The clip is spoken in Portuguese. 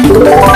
Música